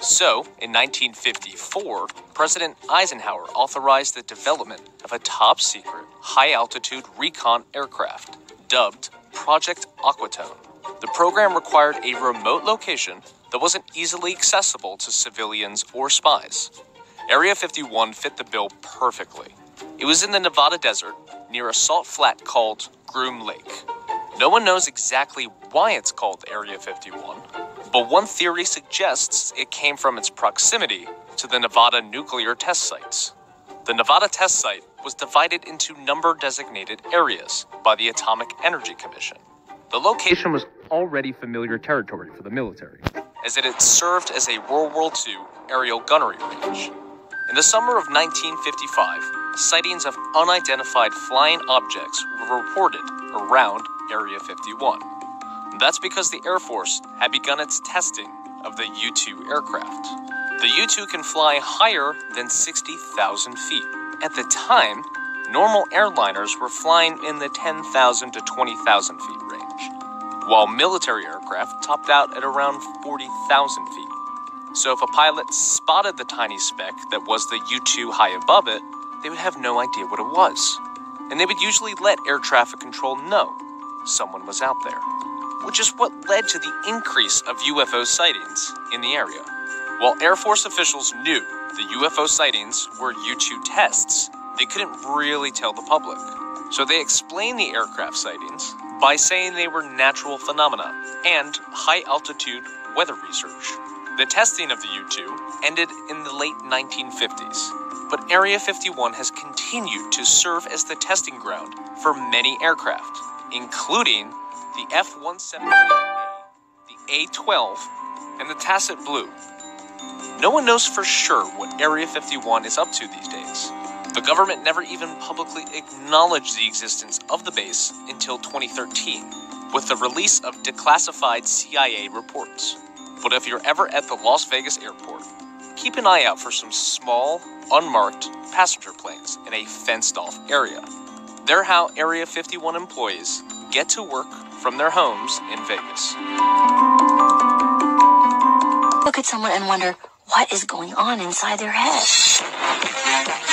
So, in 1954, President Eisenhower authorized the development of a top secret, high altitude recon aircraft, dubbed Project Aquatone. The program required a remote location that wasn't easily accessible to civilians or spies. Area 51 fit the bill perfectly. It was in the Nevada desert near a salt flat called Groom Lake. No one knows exactly why it's called Area 51, but one theory suggests it came from its proximity to the Nevada nuclear test sites. The Nevada test site was divided into number designated areas by the Atomic Energy Commission. The location was already familiar territory for the military, as it had served as a World War II aerial gunnery range. In the summer of 1955, sightings of unidentified flying objects were reported around Area 51. That's because the Air Force had begun its testing of the U 2 aircraft. The U 2 can fly higher than 60,000 feet. At the time, normal airliners were flying in the 10,000 to 20,000 feet range, while military aircraft topped out at around 40,000 feet. So if a pilot spotted the tiny speck that was the U 2 high above it, they would have no idea what it was. And they would usually let air traffic control know someone was out there, which is what led to the increase of UFO sightings in the area. While Air Force officials knew the UFO sightings were U 2 tests, they couldn't really tell the public. So they explained the aircraft sightings by saying they were natural phenomena and high altitude weather research. The testing of the U 2 ended in the late 1950s, but Area 51 has continued to serve as the testing ground for many aircraft, including the F 117A, the A 12, and the Tacit Blue. No one knows for sure what Area 51 is up to these days. The government never even publicly acknowledged the existence of the base until 2013, with the release of declassified CIA reports. But if you're ever at the Las Vegas airport, keep an eye out for some small, unmarked passenger planes in a fenced off area. They're how Area 51 employees get to work from their homes in Vegas. Look at someone and wonder what is going on inside their head.